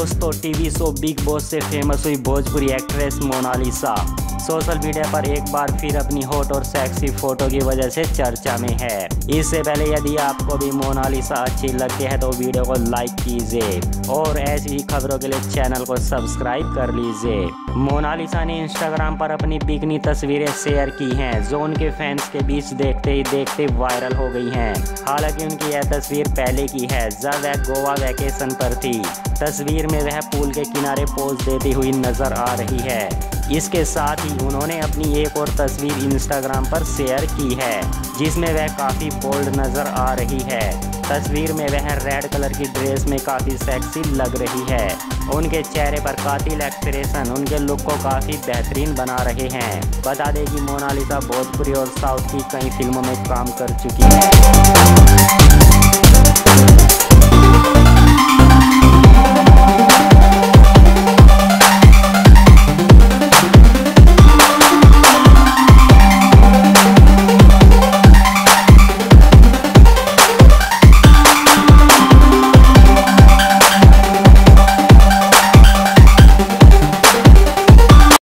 दोस्तों TV show Bigg Boss से famous हुई Bhojpuri actress Monalisa social media पर एक बार फिर अपनी हॉट और सेक्सी फ़ोटो की वजह से चर्चा में है। इससे पहले यदि आपको भी मोनालिसा अच्छी लगती है तो वीडियो को लाइक कीजिए और ऐसी ही खबरों के लिए चैनल को सब्सक्राइब कर लीजिए। मोनालिसा ने इंस्टाग्राम पर अपनी बिकनी तस्वीरें शेयर की हैं, जो उनके फैंस के बीच देखते ही देखते वायरल हो गई हैं। हालाँकि उनकी यह तस्वीर पहले की है, जब वह गोवा वैकेशन पर थी। तस्वीर में वह पूल के किनारे पोज देती हुई नज़र आ रही है। इसके साथ ही उन्होंने अपनी एक और तस्वीर इंस्टाग्राम पर शेयर की है, जिसमें वह काफ़ी बोल्ड नज़र आ रही है। तस्वीर में वह रेड कलर की ड्रेस में काफ़ी सेक्सी लग रही है। उनके चेहरे पर कातिल एक्सप्रेशन उनके लुक को काफ़ी बेहतरीन बना रहे हैं। बता दें कि मोनालिसा भोजपुरी और साउथ की कई फ़िल्मों में काम कर चुकी है।